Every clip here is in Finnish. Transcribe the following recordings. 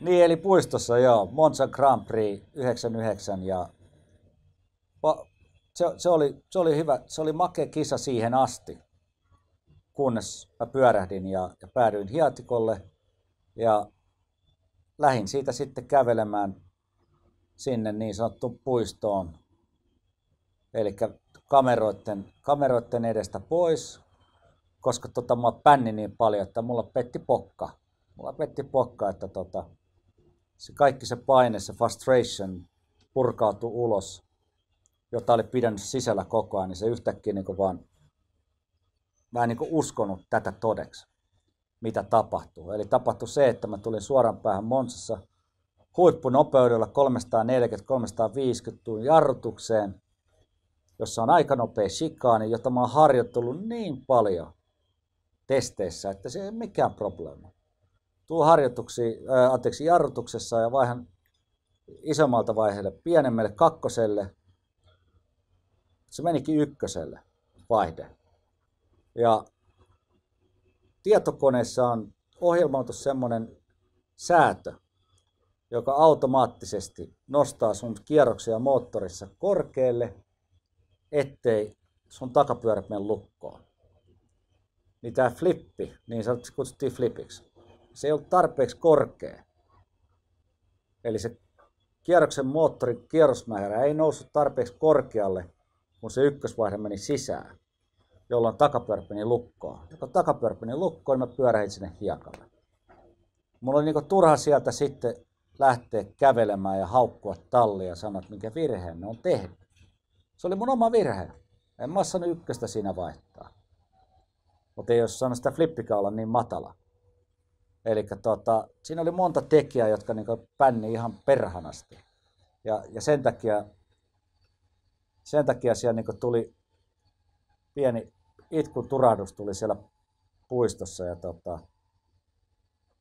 Niin, eli puistossa joo, Monza Grand Prix 99 ja se, se, oli, se oli hyvä, se oli makea kisa siihen asti, kunnes mä pyörähdin ja, ja päädyin hiatikolle ja lähin siitä sitten kävelemään sinne niin sanottuun puistoon. Eli kameroiden, kameroiden edestä pois, koska tota, mä pänni niin paljon, että mulla petti pokka. Mulla petti pokka, että tota, se kaikki se paine, se frustration purkautui ulos, jota oli pidänyt sisällä koko ajan, niin se yhtäkkiä niin vaan, mä en niin uskonut tätä todeksi, mitä tapahtuu. Eli tapahtui se, että mä tulin suoraan päähän Monsassa huippunopeudella 340-350 tunnin jarrutukseen, jossa on aika nopea shikaani, jota mä oon harjoittellut niin paljon testeissä, että se ei ole mikään probleema. Tuu harjoituksi, ää, anteeksi, jarrutuksessa ja vaihan isommalta vaiheelle pienemmälle kakkoselle. Se menikin ykköselle vaihde. Ja tietokoneessa on ohjelmoitu semmoinen säätö, joka automaattisesti nostaa sun kierroksia moottorissa korkealle, ettei sun takapyörät mene lukkoon. Niin tämä flippi, niin se kutsuttiin flipiksi, se ei ollut tarpeeksi korkea. Eli se kierroksen moottorin kierrosmäärä ei noussut tarpeeksi korkealle, kun se ykkösvaihde meni sisään, jolloin takapyörät meni lukkoon. Ja kun takapyörät meni lukkoon, niin mä pyörähin sinne hiekalle. Mulla oli niinku turha sieltä sitten lähteä kävelemään ja haukkua tallia ja sanoa, että minkä virheen ne on tehnyt. Se oli mun oma virhe. En mä ykköstä siinä vaihtaa. Mutta ei olisi saanut sitä flippika olla niin matala. Eli tota, siinä oli monta tekijää, jotka niinku pänni ihan perhanasti. Ja, ja sen takia, sen takia siellä niinku tuli pieni itkun turahdus tuli siellä puistossa. Ja, tota,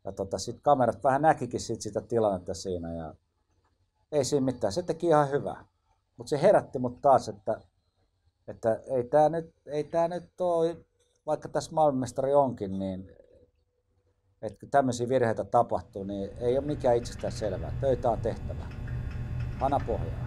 ja tota, sit kamerat vähän näkikin sit sitä tilannetta siinä. Ja ei siinä mitään. Se teki ihan hyvää. Mutta se herätti mut taas, että, että ei tämä nyt, ei tää nyt ole, vaikka tässä maailmanmestari onkin, niin että kun tämmöisiä virheitä tapahtuu, niin ei ole mikään itsestään selvää. Töitä on tehtävä. Ana pohjaa.